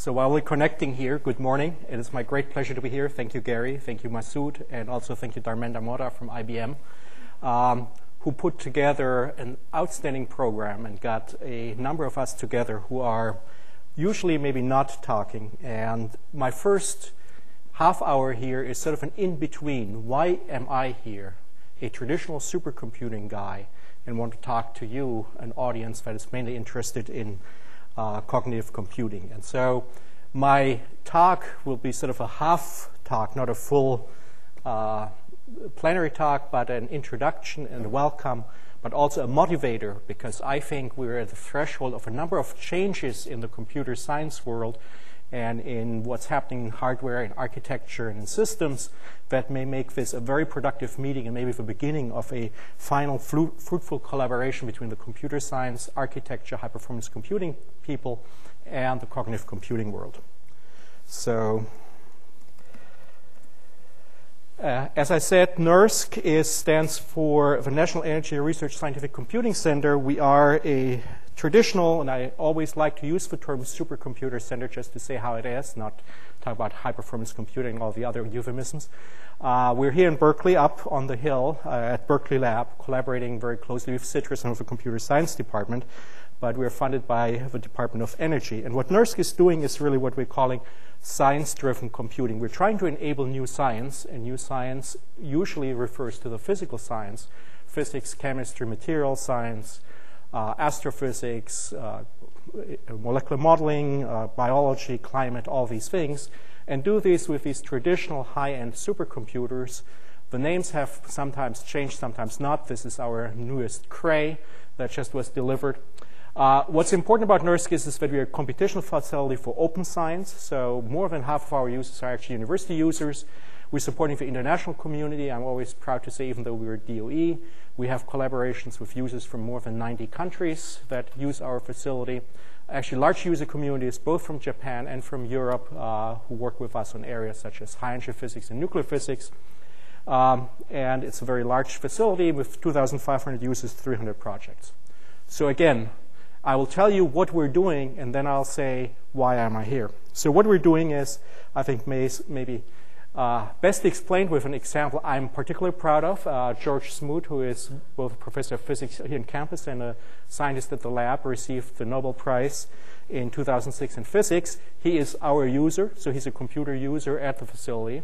So while we're connecting here, good morning. It is my great pleasure to be here. Thank you, Gary. Thank you, Masood. And also thank you, Dharmendra Modha from IBM, um, who put together an outstanding program and got a number of us together who are usually maybe not talking. And my first half hour here is sort of an in-between. Why am I here? A traditional supercomputing guy and want to talk to you, an audience that is mainly interested in uh, cognitive computing. And so my talk will be sort of a half talk, not a full uh, plenary talk, but an introduction and a welcome, but also a motivator, because I think we're at the threshold of a number of changes in the computer science world and in what's happening in hardware and architecture and in systems that may make this a very productive meeting and maybe the beginning of a final fruitful collaboration between the computer science, architecture, high performance computing people and the cognitive computing world. So, uh, as I said, NERSC is, stands for the National Energy Research Scientific Computing Center. We are a traditional, and I always like to use the term supercomputer center just to say how it is, not talk about high performance computing and all the other euphemisms. Uh, we're here in Berkeley, up on the hill uh, at Berkeley Lab, collaborating very closely with CITRIS and with the computer science department, but we're funded by the Department of Energy. And what NERSC is doing is really what we're calling science driven computing. We're trying to enable new science, and new science usually refers to the physical science physics, chemistry, material science astrophysics, uh, molecular modeling, uh, biology, climate, all these things, and do this with these traditional high-end supercomputers. The names have sometimes changed, sometimes not. This is our newest Cray that just was delivered. Uh, what's important about NERSC is, is, that we are a computational facility for open science. So more than half of our users are actually university users. We're supporting the international community. I'm always proud to say, even though we're DOE, we have collaborations with users from more than 90 countries that use our facility. Actually, large user communities, both from Japan and from Europe, uh, who work with us on areas such as high energy physics and nuclear physics. Um, and it's a very large facility with 2,500 users, 300 projects. So again, I will tell you what we're doing, and then I'll say, why am I here? So what we're doing is, I think maybe uh, best explained with an example I'm particularly proud of. Uh, George Smoot, who is both a professor of physics here on campus and a scientist at the lab, received the Nobel Prize in 2006 in physics. He is our user, so he's a computer user at the facility.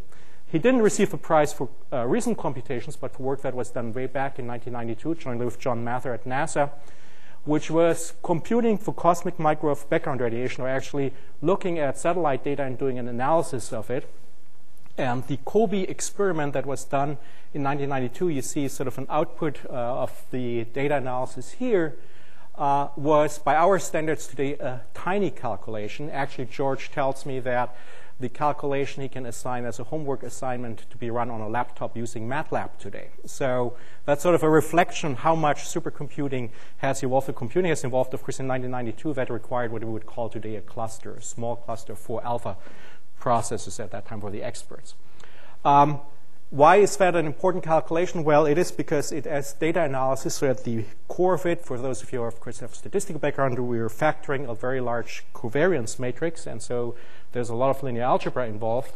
He didn't receive the prize for uh, recent computations, but for work that was done way back in 1992, jointly with John Mather at NASA, which was computing for cosmic microwave background radiation, or actually looking at satellite data and doing an analysis of it. And the COBE experiment that was done in 1992, you see sort of an output uh, of the data analysis here, uh, was by our standards today a tiny calculation. Actually, George tells me that the calculation he can assign as a homework assignment to be run on a laptop using MATLAB today. So that's sort of a reflection how much supercomputing has evolved. The computing has evolved, of course, in 1992. That required what we would call today a cluster, a small cluster for alpha processes at that time for the experts. Um, why is that an important calculation? Well, it is because it has data analysis. So at the core of it, for those of you who of course have a statistical background, we are factoring a very large covariance matrix, and so there's a lot of linear algebra involved.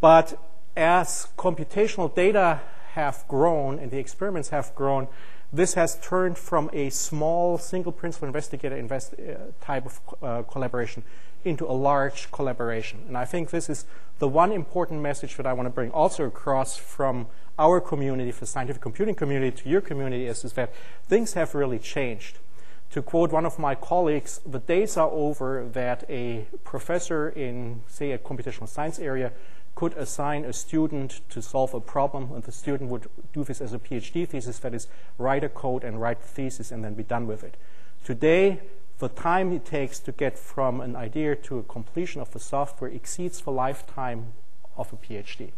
But as computational data have grown and the experiments have grown, this has turned from a small single principal investigator invest, uh, type of uh, collaboration into a large collaboration. And I think this is the one important message that I want to bring also across from our community, the scientific computing community, to your community is, is that things have really changed. To quote one of my colleagues, the days are over that a professor in, say, a computational science area could assign a student to solve a problem, and the student would do this as a PhD thesis, that is, write a code and write the thesis and then be done with it. Today, the time it takes to get from an idea to a completion of the software exceeds the lifetime of a PhD.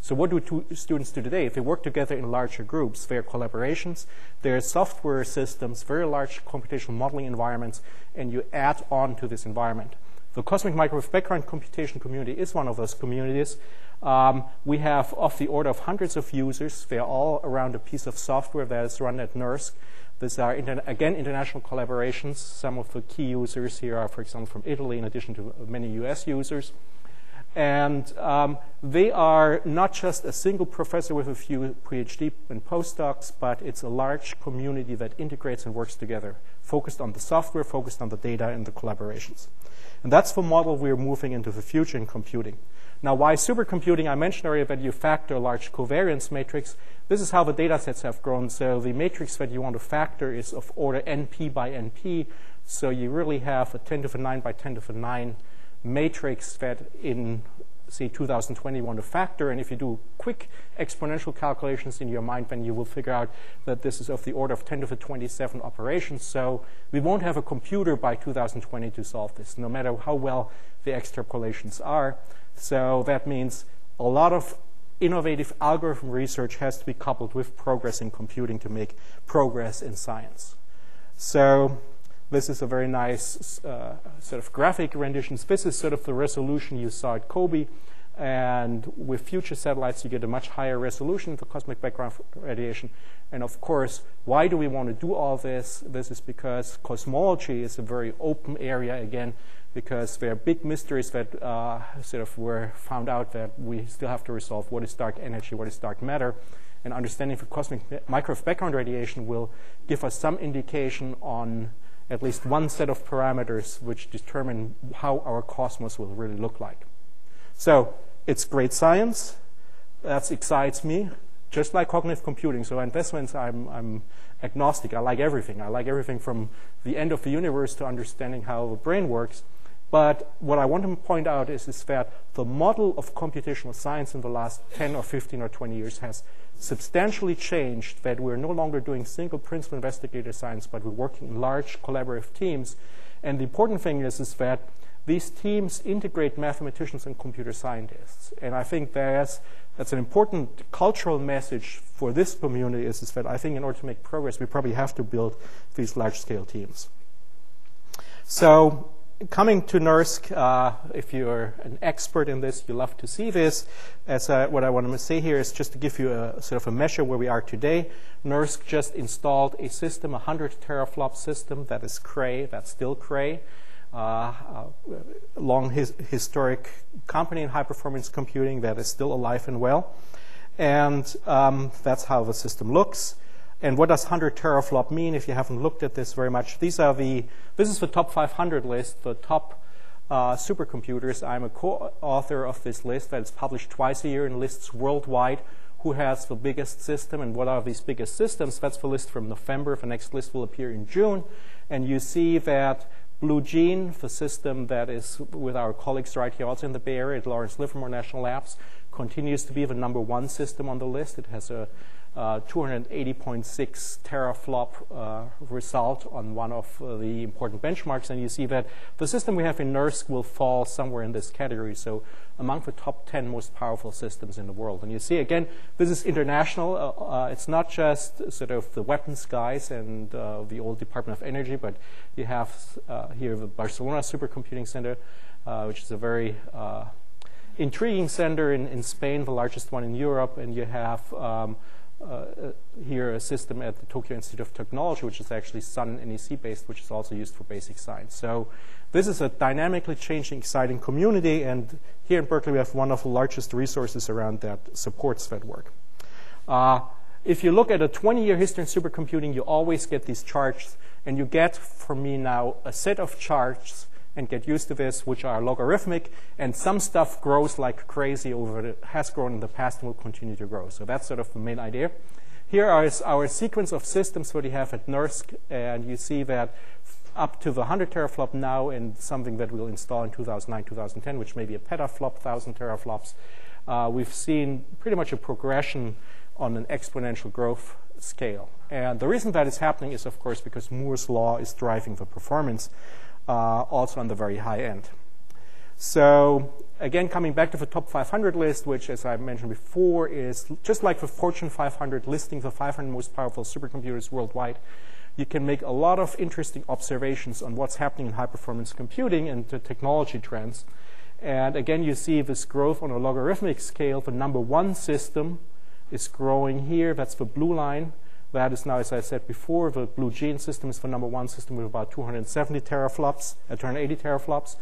So what do students do today? If they work together in larger groups, there are collaborations, there are software systems, very large computational modeling environments, and you add on to this environment. The Cosmic Microwave Background Computation community is one of those communities. Um, we have of the order of hundreds of users. They're all around a piece of software that is run at NERSC These are, again, international collaborations. Some of the key users here are, for example, from Italy, in addition to many US users. And um, they are not just a single professor with a few PhD and postdocs, but it's a large community that integrates and works together, focused on the software, focused on the data and the collaborations. And that's the model we're moving into the future in computing. Now, why supercomputing? I mentioned earlier that you factor large covariance matrix. This is how the data sets have grown. So the matrix that you want to factor is of order NP by NP. So you really have a 10 to the 9 by 10 to the 9 matrix that in say 2020 you want to factor and if you do quick exponential calculations in your mind then you will figure out that this is of the order of 10 to the 27 operations so we won't have a computer by 2020 to solve this no matter how well the extrapolations are so that means a lot of innovative algorithm research has to be coupled with progress in computing to make progress in science so this is a very nice uh, sort of graphic rendition. This is sort of the resolution you saw at COBE. And with future satellites, you get a much higher resolution for cosmic background radiation. And of course, why do we want to do all this? This is because cosmology is a very open area, again, because there are big mysteries that uh, sort of were found out that we still have to resolve. What is dark energy? What is dark matter? And understanding the cosmic microwave background radiation will give us some indication on at least one set of parameters which determine how our cosmos will really look like. So it's great science. That excites me, just like cognitive computing. So investments, I'm, I'm agnostic. I like everything. I like everything from the end of the universe to understanding how the brain works. But what I want to point out is, is that the model of computational science in the last 10 or 15 or 20 years has substantially changed that we're no longer doing single principal investigator science, but we're working in large collaborative teams. And the important thing is, is that these teams integrate mathematicians and computer scientists. And I think that's, that's an important cultural message for this community is, is that I think in order to make progress, we probably have to build these large-scale teams. So coming to NERSC, uh, if you're an expert in this, you love to see this. As uh, what I want to say here is just to give you a sort of a measure where we are today. NERSC just installed a system, a 100 teraflop system that is Cray, that's still Cray. Uh, uh, long his historic company in high performance computing that is still alive and well. And um, that's how the system looks. And what does 100 teraflop mean if you haven't looked at this very much? These are the, this is the top 500 list, the top uh, supercomputers. I'm a co-author of this list that is published twice a year and lists worldwide. Who has the biggest system and what are these biggest systems? That's the list from November. The next list will appear in June. And you see that Blue Gene, the system that is with our colleagues right here also in the Bay Area at Lawrence Livermore National Labs, continues to be the number one system on the list. It has a uh, 280.6 teraflop uh, result on one of uh, the important benchmarks. And you see that the system we have in NERSC will fall somewhere in this category. So among the top 10 most powerful systems in the world. And you see, again, this is international. Uh, uh, it's not just sort of the weapons guys and uh, the old Department of Energy, but you have here the Barcelona Supercomputing Center, which is a very intriguing center in, in Spain, the largest one in Europe, and you have um, uh, here a system at the Tokyo Institute of Technology, which is actually Sun NEC based, which is also used for basic science. So this is a dynamically changing, exciting community, and here in Berkeley we have one of the largest resources around that supports that work. Uh, if you look at a 20-year history in supercomputing, you always get these charts, and you get, from me now, a set of charts and get used to this, which are logarithmic, and some stuff grows like crazy over the, has grown in the past and will continue to grow. So that's sort of the main idea. Here is our sequence of systems what we have at NERSC, and you see that up to the 100 teraflop now and something that we'll install in 2009, 2010, which may be a petaflop, 1,000 teraflops. Uh, we've seen pretty much a progression on an exponential growth scale. And the reason that is happening is, of course, because Moore's law is driving the performance Uh, also on the very high end. So again, coming back to the top 500 list, which, as I mentioned before, is just like the Fortune 500 listing the 500 most powerful supercomputers worldwide. You can make a lot of interesting observations on what's happening in high-performance computing and the technology trends. And again, you see this growth on a logarithmic scale. The number one system is growing here. That's the blue line That is now, as I said before, the Blue Gene system is the number one system with about 270 teraflops, uh, 280 teraflops.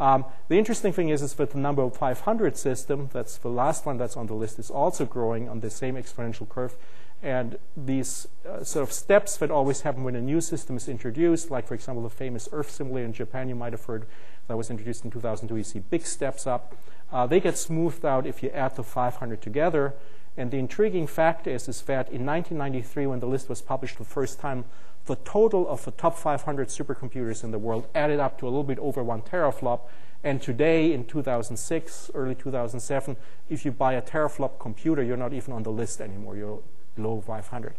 Um, the interesting thing is, is that the number 500 system, that's the last one that's on the list, is also growing on the same exponential curve. And these uh, sort of steps that always happen when a new system is introduced, like, for example, the famous Earth simulator in Japan, you might have heard that was introduced in 2002, you see big steps up. Uh, they get smoothed out if you add the 500 together. And the intriguing fact is, is that in 1993, when the list was published the first time, the total of the top 500 supercomputers in the world added up to a little bit over one teraflop. And today, in 2006, early 2007, if you buy a teraflop computer, you're not even on the list anymore. You're below 500.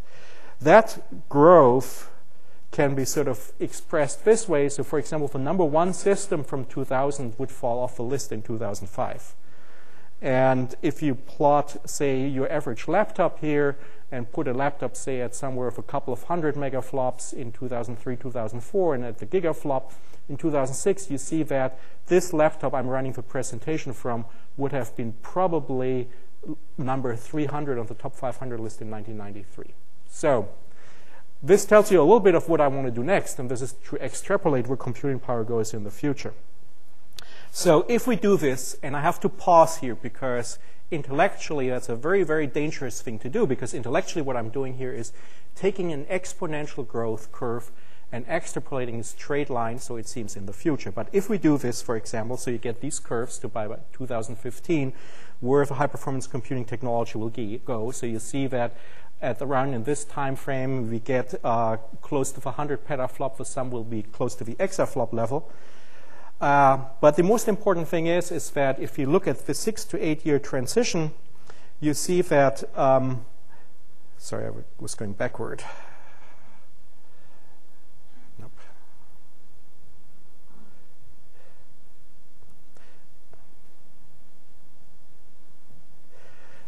That growth can be sort of expressed this way. So, for example, the number one system from 2000 would fall off the list in 2005. And if you plot, say, your average laptop here and put a laptop, say, at somewhere of a couple of hundred megaflops in 2003, 2004, and at the gigaflop in 2006, you see that this laptop I'm running the presentation from would have been probably number 300 on the top 500 list in 1993. So this tells you a little bit of what I want to do next, and this is to extrapolate where computing power goes in the future. So if we do this, and I have to pause here because intellectually that's a very, very dangerous thing to do because intellectually what I'm doing here is taking an exponential growth curve and extrapolating a straight line so it seems in the future. But if we do this, for example, so you get these curves to by 2015, where the high performance computing technology will go. So you see that at around in this time frame, we get uh, close to the 100 petaflop. For some, will be close to the exaflop level. Uh, but the most important thing is, is that if you look at the six to eight year transition, you see that, um, sorry, I was going backward.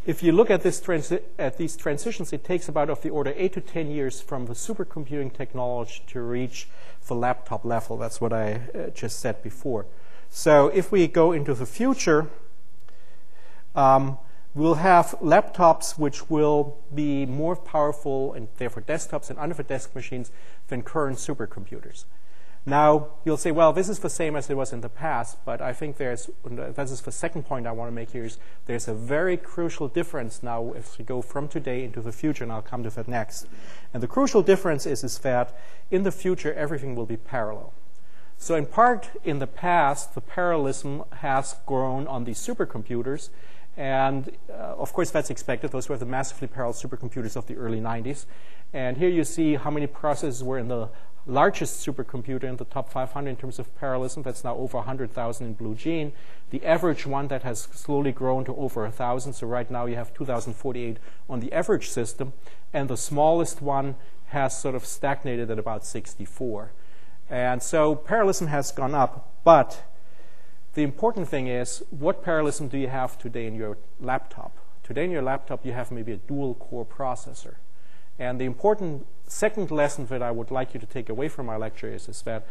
If you look at, this at these transitions, it takes about of the order 8 to 10 years from the supercomputing technology to reach the laptop level. That's what I uh, just said before. So if we go into the future, um, we'll have laptops which will be more powerful and therefore desktops and under the desk machines than current supercomputers. Now, you'll say, well, this is the same as it was in the past, but I think there's, this is the second point I want to make here, is there's a very crucial difference now if we go from today into the future, and I'll come to that next. And the crucial difference is, is that in the future, everything will be parallel. So in part, in the past, the parallelism has grown on these supercomputers, and uh, of course, that's expected. Those were the massively parallel supercomputers of the early 90s. And here you see how many processes were in the largest supercomputer in the top 500 in terms of parallelism. That's now over 100,000 in Blue Gene. The average one that has slowly grown to over 1,000. So right now you have 2,048 on the average system. And the smallest one has sort of stagnated at about 64. And so parallelism has gone up. But the important thing is, what parallelism do you have today in your laptop? Today in your laptop, you have maybe a dual core processor. And the important second lesson that I would like you to take away from my lecture is, is that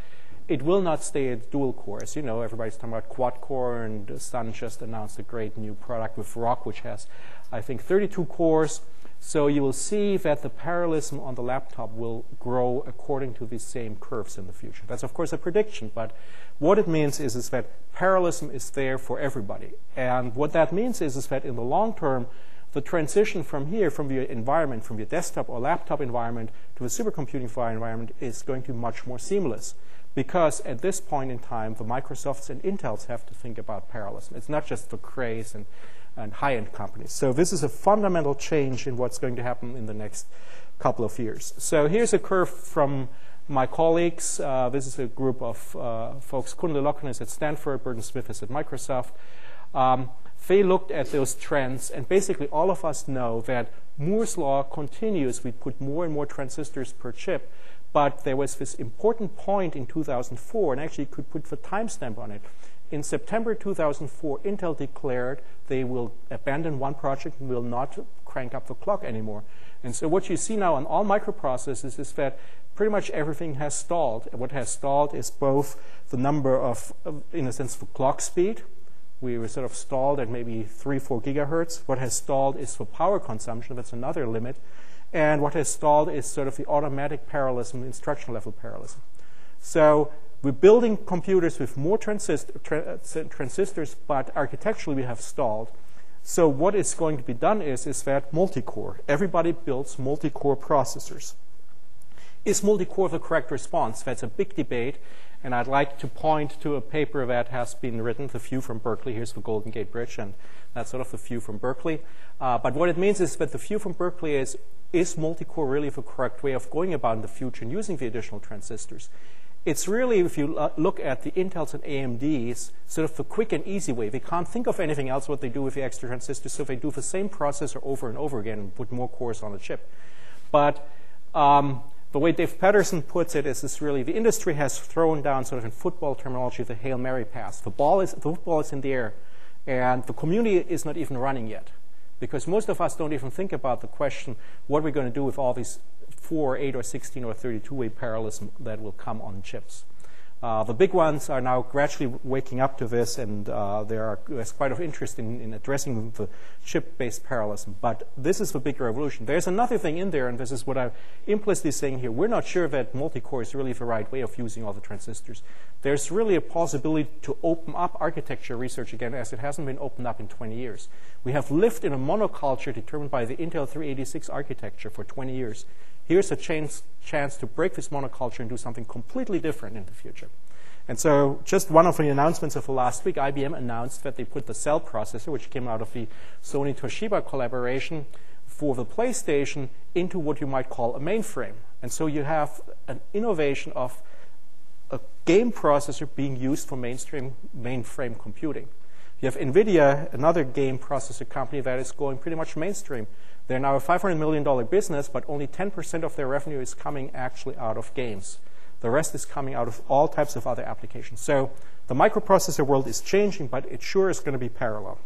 it will not stay at dual core. As you know, everybody's talking about quad core, and Sun just announced a great new product with Rock, which has, I think, 32 cores. So you will see that the parallelism on the laptop will grow according to these same curves in the future. That's, of course, a prediction, but what it means is, is that parallelism is there for everybody. And what that means is, is that in the long term, the transition from here, from your environment, from your desktop or laptop environment to a supercomputing environment is going to be much more seamless. Because at this point in time, the Microsofts and Intels have to think about parallelism. It's not just the Crays and, and high-end companies. So this is a fundamental change in what's going to happen in the next couple of years. So here's a curve from my colleagues. Uh, this is a group of uh, folks. Kunle Olukotun is at Stanford. Burton Smith is at Microsoft. Um, they looked at those trends, and basically all of us know that Moore's law continues. We put more and more transistors per chip, but there was this important point in 2004, and actually you could put the timestamp on it. In September 2004, Intel declared they will abandon one project and will not crank up the clock anymore. And so what you see now on all microprocessors is that pretty much everything has stalled. What has stalled is both the number of, in a sense, for clock speed, we were sort of stalled at maybe 3, 4 gigahertz. What has stalled is for power consumption. That's another limit. And what has stalled is sort of the automatic parallelism, instruction level parallelism. So we're building computers with more tra uh, transistors, but architecturally we have stalled. So what is going to be done is, is that multi-core. Everybody builds multi-core processors. Is multi-core the correct response? That's a big debate, and I'd like to point to a paper that has been written, the view from Berkeley. Here's the Golden Gate Bridge, and that's sort of the view from Berkeley. Uh, but what it means is that the view from Berkeley is, is multi-core really the correct way of going about in the future and using the additional transistors? it's really, if you look at the Intels and AMDs, sort of the quick and easy way. They can't think of anything else what they do with the extra transistors, so they do the same processor over and over again and put more cores on the chip. But um, the way Dave Patterson puts it is this really, the industry has thrown down sort of in football terminology the Hail Mary pass. The ball is, the football is in the air, and the community is not even running yet. Because most of us don't even think about the question, what are we going to do with all these 4, 8, or 16, or 32-way parallelism that will come on chips. Uh, the big ones are now gradually waking up to this, and uh, there are, there's quite of interest in, in addressing the chip-based parallelism. But this is the big revolution. There's another thing in there, and this is what I'm implicitly saying here. We're not sure that multi-core is really the right way of using all the transistors. There's really a possibility to open up architecture research again, as it hasn't been opened up in 20 years. We have lived in a monoculture determined by the Intel 386 architecture for 20 years. Here's a chance, chance to break this monoculture and do something completely different in the future. And so, just one of the announcements of last week, IBM announced that they put the cell processor, which came out of the Sony Toshiba collaboration for the PlayStation, into what you might call a mainframe. And so, you have an innovation of a game processor being used for mainstream mainframe computing. You have NVIDIA, another game processor company that is going pretty much mainstream. They're now a $500 million business, but only 10% of their revenue is coming actually out of games. The rest is coming out of all types of other applications. So the microprocessor world is changing, but it sure is going to be parallel.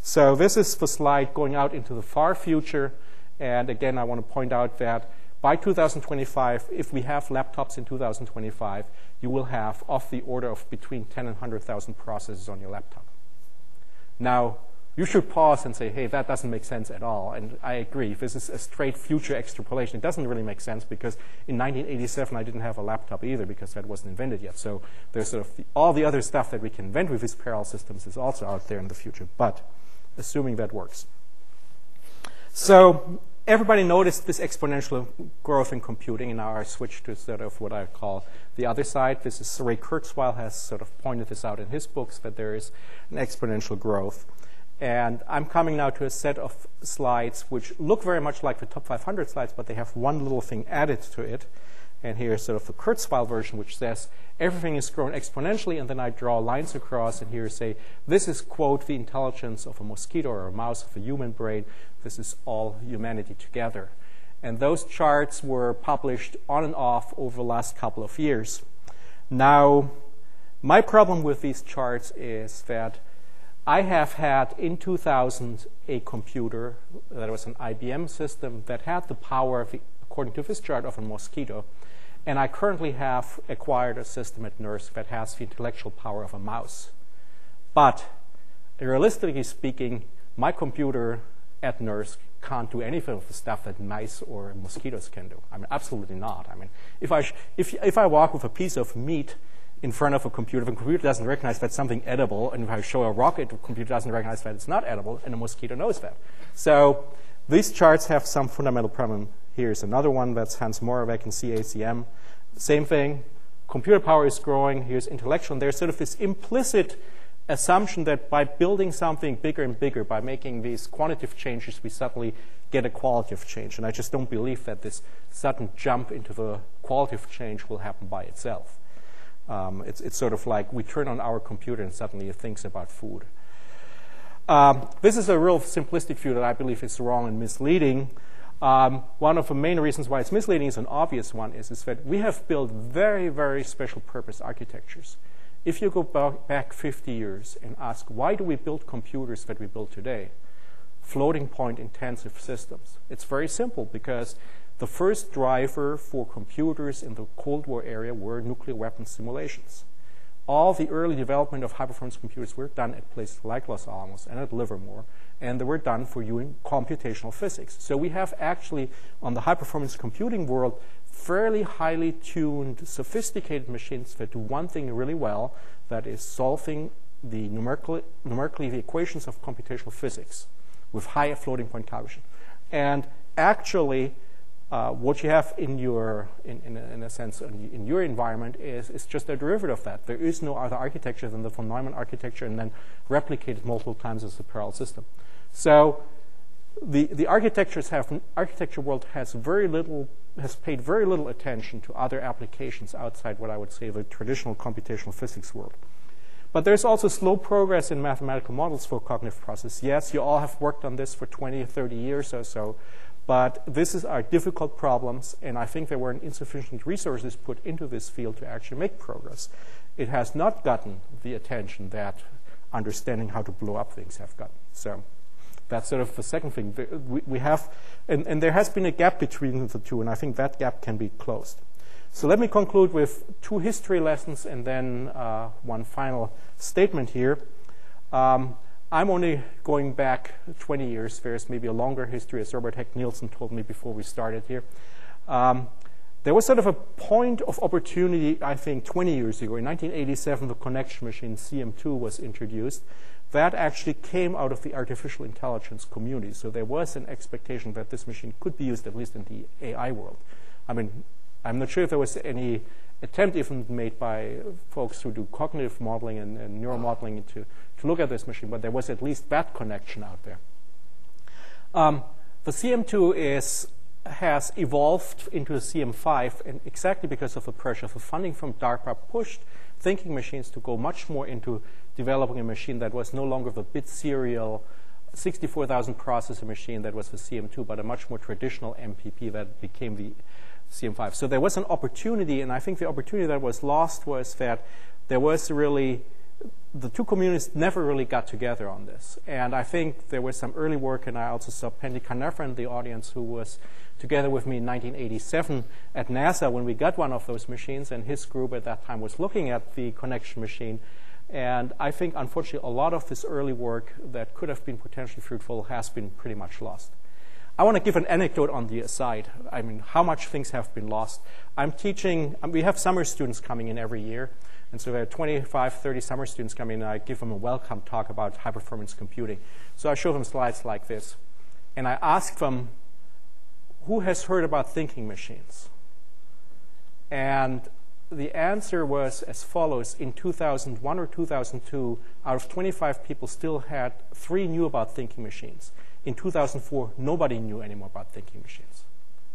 So this is the slide going out into the far future. And again, I want to point out that by 2025, if we have laptops in 2025, you will have of the order of between 10 and 100,000 processors on your laptop. Now, you should pause and say, hey, that doesn't make sense at all. And I agree. This is a straight future extrapolation. It doesn't really make sense because in 1987, I didn't have a laptop either because that wasn't invented yet. So there's sort of the, all the other stuff that we can invent with these parallel systems is also out there in the future. But assuming that works. So everybody noticed this exponential growth in computing, and now I switch to sort of what I call the other side. This is Ray Kurzweil has sort of pointed this out in his books that there is an exponential growth. And I'm coming now to a set of slides which look very much like the top 500 slides, but they have one little thing added to it. And here's sort of the Kurzweil version, which says everything is grown exponentially, and then I draw lines across, and here say this is, quote, the intelligence of a mosquito or a mouse of a human brain. This is all humanity together. And those charts were published on and off over the last couple of years. Now, my problem with these charts is that I have had in 2000 a computer that was an IBM system that had the power, of, according to this chart, of a mosquito. And I currently have acquired a system at NERSC that has the intellectual power of a mouse. But realistically speaking, my computer at NERSC can't do anything of the stuff that mice or mosquitoes can do. I mean, absolutely not. I mean, if I, if, if I walk with a piece of meat in front of a computer. A computer doesn't recognize that's something edible, and if I show a rocket, the computer doesn't recognize that it's not edible, and a mosquito knows that. So these charts have some fundamental problem. Here's another one that's Hans Moravec in CACM. Same thing. Computer power is growing. Here's intellectual. And there's sort of this implicit assumption that by building something bigger and bigger, by making these quantitative changes, we suddenly get a qualitative change. And I just don't believe that this sudden jump into the qualitative change will happen by itself. Um, it's, it's sort of like we turn on our computer and suddenly it thinks about food. Um, this is a real simplistic view that I believe is wrong and misleading. Um, one of the main reasons why it's misleading is an obvious one is, is that we have built very, very special purpose architectures. If you go back 50 years and ask, why do we build computers that we build today? Floating point intensive systems. It's very simple because the first driver for computers in the Cold War area were nuclear weapon simulations. all the early development of high-performance computers were done at places like Los Alamos and at Livermore, and they were done for doing computational physics. So we have actually, on the high-performance computing world, fairly highly tuned, sophisticated machines that do one thing really well, that is solving the numerically, numerically the equations of computational physics with high floating point coefficient. And actually, uh, what you have in your, in, in, a, in a sense, in, in, your environment is, is just a derivative of that. There is no other architecture than the von Neumann architecture and then replicated multiple times as a parallel system. So the, the architectures have, architecture world has very little, has paid very little attention to other applications outside what I would say the traditional computational physics world. But there's also slow progress in mathematical models for cognitive process. Yes, you all have worked on this for 20 or 30 years or so, but this is our difficult problems, and I think there weren't insufficient resources put into this field to actually make progress. It has not gotten the attention that understanding how to blow up things have gotten. So that's sort of the second thing. We, we have, and, and there has been a gap between the two, and I think that gap can be closed. So let me conclude with two history lessons and then uh, one final statement here. Um, I'm only going back 20 years. There's maybe a longer history, as Robert Hecht-Nielsen told me before we started here. Um, there was sort of a point of opportunity, I think, 20 years ago. In 1987, the connection machine CM2 was introduced. That actually came out of the artificial intelligence community. So there was an expectation that this machine could be used, at least in the AI world. I mean, I'm not sure if there was any attempt even made by folks who do cognitive modeling and, and neuromodeling to, to look at this machine, but there was at least that connection out there. Um, the CM2 is, has evolved into a CM5, and exactly because of the pressure, the funding from DARPA pushed thinking machines to go much more into developing a machine that was no longer the bit serial 64,000 processor machine that was the CM2, but a much more traditional MPP that became the CM5. So there was an opportunity, and I think the opportunity that was lost was that there was really the two communities never really got together on this. And I think there was some early work, and I also saw Kanerva in the audience who was together with me in 1987 at NASA when we got one of those machines, and his group at that time was looking at the connection machine. And I think, unfortunately, a lot of this early work that could have been potentially fruitful has been pretty much lost. I want to give an anecdote on the aside. I mean, how much things have been lost. I'm teaching, um, we have summer students coming in every year. And so there have 25, 30 summer students coming in, and I give them a welcome talk about high performance computing. So I show them slides like this. And I ask them, who has heard about thinking machines? And the answer was as follows in 2001 or 2002 out of 25 people still had three knew about thinking machines in 2004, nobody knew anymore about thinking machines.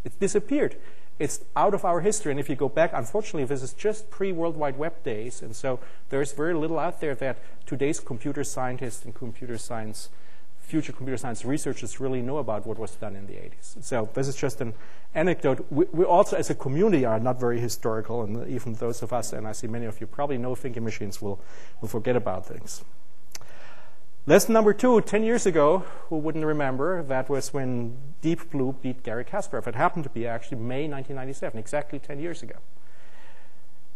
It disappeared. It's out of our history. And if you go back, unfortunately, this is just pre World Wide Web days. And so there's very little out there that today's computer scientists and computer science, future computer science researchers really know about what was done in the 80s. So this is just an anecdote. We, we also, as a community, are not very historical. And even those of us, and I see many of you probably know thinking machines, will, will forget about things. Lesson number two, 10 years ago, who wouldn't remember, that was when Deep Blue beat Garry Kasparov. It happened to be actually May 1997, exactly 10 years ago.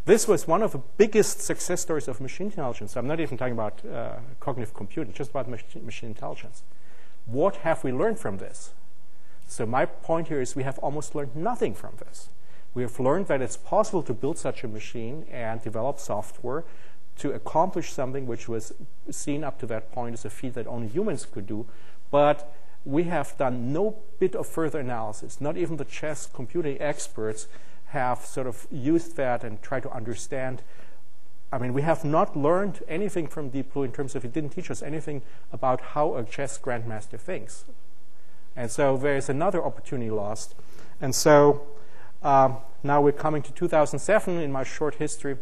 This was one of the biggest success stories of machine intelligence. I'm not even talking about uh, cognitive computing, just about machine, machine intelligence. What have we learned from this? So my point here is we have almost learned nothing from this. We have learned that it's possible to build such a machine and develop software to accomplish something which was seen up to that point as a feat that only humans could do. But we have done no bit of further analysis. Not even the chess computing experts have sort of used that and tried to understand. I mean, we have not learned anything from Deep Blue in terms of it didn't teach us anything about how a chess grandmaster thinks. And so there's another opportunity lost. And so um, now we're coming to 2007 in my short history.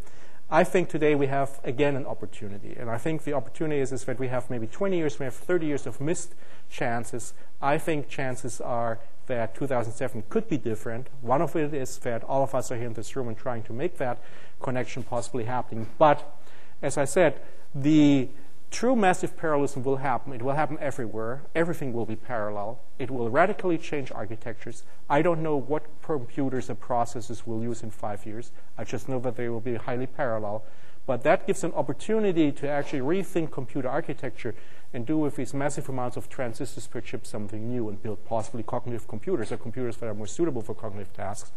I think today we have, again, an opportunity. And I think the opportunity is, is that we have maybe 20 years, we have 30 years of missed chances. I think chances are that 2007 could be different. One of it is that all of us are here in this room and trying to make that connection possibly happening. But as I said, the true massive parallelism will happen. It will happen everywhere. Everything will be parallel. It will radically change architectures. I don't know what computers and processes we'll use in five years. I just know that they will be highly parallel. But that gives an opportunity to actually rethink computer architecture and do with these massive amounts of transistors per chip something new and build possibly cognitive computers or computers that are more suitable for cognitive tasks.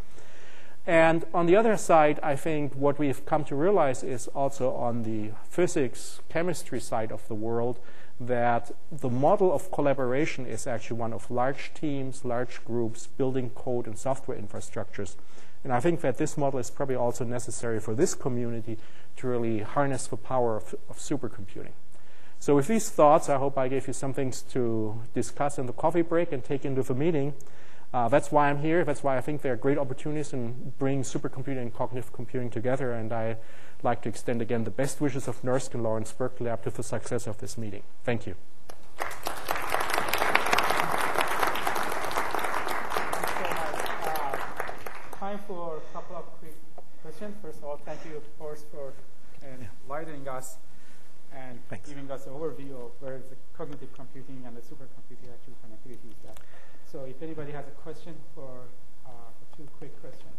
And on the other side, I think what we've come to realize is also on the physics, chemistry side of the world, that the model of collaboration is actually one of large teams, large groups, building code and software infrastructures. And I think that this model is probably also necessary for this community to really harness the power of, of supercomputing. So with these thoughts, I hope I gave you some things to discuss in the coffee break and take into the meeting. Uh, that's why I'm here. That's why I think there are great opportunities in bringing supercomputing and cognitive computing together. And I'd like to extend again the best wishes of NERSC and Lawrence Berkeley Lab to the success of this meeting. Thank you. time for a couple of quick questions. First of all, thank you, of course, for enlightening us and Thanks. giving us an overview of where the cognitive computing and the supercomputing actual connectivity is at. So if anybody has a question for, uh, for two quick questions.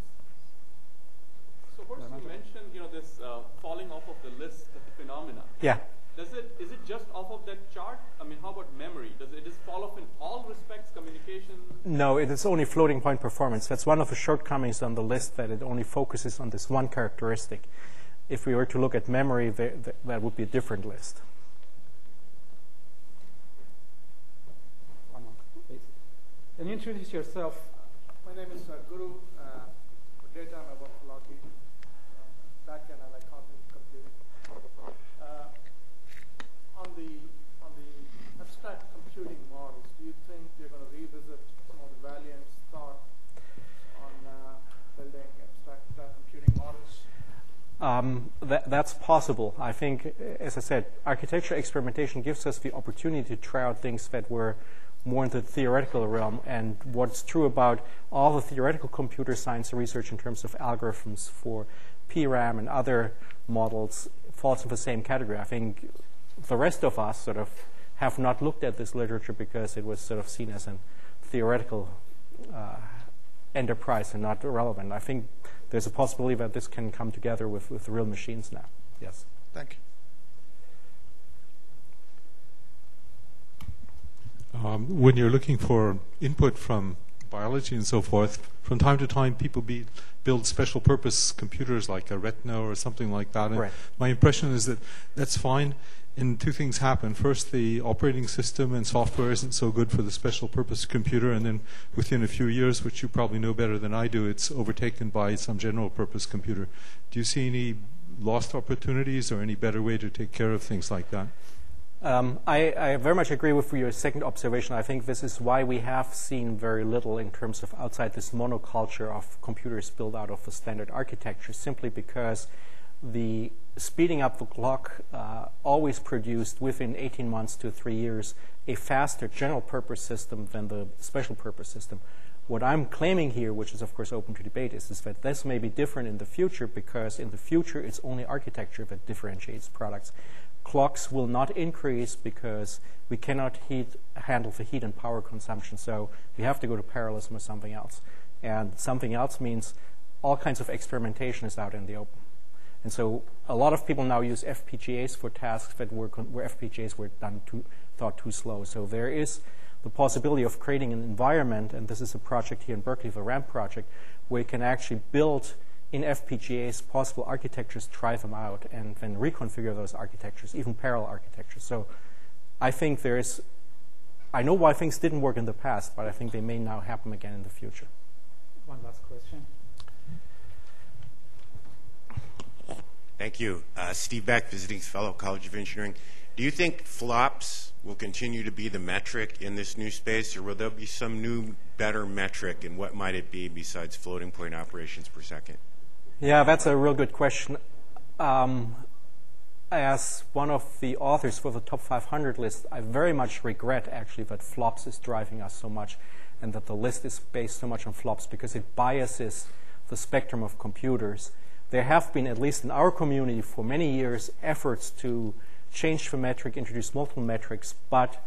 So first you mentioned, you know, this uh, falling off of the list of the phenomena. Yeah. Does it, is it just off of that chart? I mean, how about memory? Does it just fall off in all respects, communication? No, it is only floating point performance. That's one of the shortcomings on the list that it only focuses on this one characteristic. If we were to look at memory, that would be a different list. Can you introduce yourself? My name is uh, Guru. Uh, for daytime, I work for Lockheed. Uh, backend, I like cognitive computing. Uh, on the on the abstract computing models, do you think you're going to revisit some of the Valiant's thought on uh, building abstract uh, computing models? Um, that, that's possible. I think, as I said, architecture experimentation gives us the opportunity to try out things that were more into the theoretical realm. And what's true about all the theoretical computer science research in terms of algorithms for PRAM and other models falls into the same category. I think the rest of us sort of have not looked at this literature because it was sort of seen as a theoretical uh, enterprise and not relevant. I think there's a possibility that this can come together with, with real machines now. Yes. Thank you. Um, when you're looking for input from biology and so forth, from time to time people be, build special purpose computers like a Retina or something like that. And right. my impression is that that's fine. And two things happen. First, the operating system and software isn't so good for the special purpose computer, and then within a few years, which you probably know better than I do, it's overtaken by some general purpose computer. Do you see any lost opportunities or any better way to take care of things like that? Um, I, I, very much agree with your second observation. I think this is why we have seen very little in terms of outside this monoculture of computers built out of the standard architecture, simply because the speeding up the clock uh, always produced within 18 months to three years a faster general purpose system than the special purpose system. What I'm claiming here, which is of course open to debate, is, is that this may be different in the future because in the future it's only architecture that differentiates products clocks will not increase because we cannot heat, handle the heat and power consumption. So we have to go to parallelism or something else. And something else means all kinds of experimentation is out in the open. And so a lot of people now use FPGAs for tasks that were where FPGAs were done too, thought too slow. So there is the possibility of creating an environment, and this is a project here in Berkeley, the RAMP project, where you can actually build in FPGAs possible architectures, try them out, and then reconfigure those architectures, even parallel architectures. So I think there is, I know why things didn't work in the past, but I think they may now happen again in the future. One last question. Thank you. Uh, Steve Beck, visiting fellow, College of Engineering. Do you think flops will continue to be the metric in this new space, or will there be some new, better metric, and what might it be besides floating point operations per second? Yeah, that's a real good question. Um, as one of the authors for the top 500 list, I very much regret actually that flops is driving us so much and that the list is based so much on flops because it biases the spectrum of computers. There have been, at least in our community, for many years, efforts to change the metric, introduce multiple metrics, but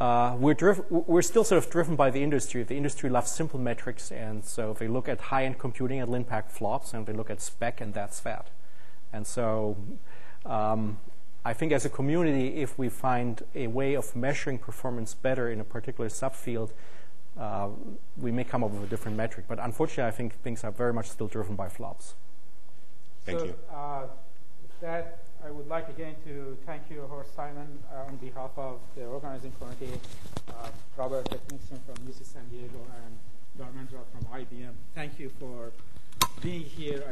uh, we're, driv- we're still sort of driven by the industry. The industry loves simple metrics, and so they look at high-end computing at LINPACK flops, and they look at spec, and that's that. And so um, I think as a community, if we find a way of measuring performance better in a particular subfield, uh, we may come up with a different metric. But unfortunately, I think things are very much still driven by flops. Thank so, you. Uh, that, I would like again to thank you, Horst Simon, uh, on behalf of the organizing committee, uh, Robert Hecht-Nielsen from UC San Diego, and Dharmendra from IBM. Thank you for being here.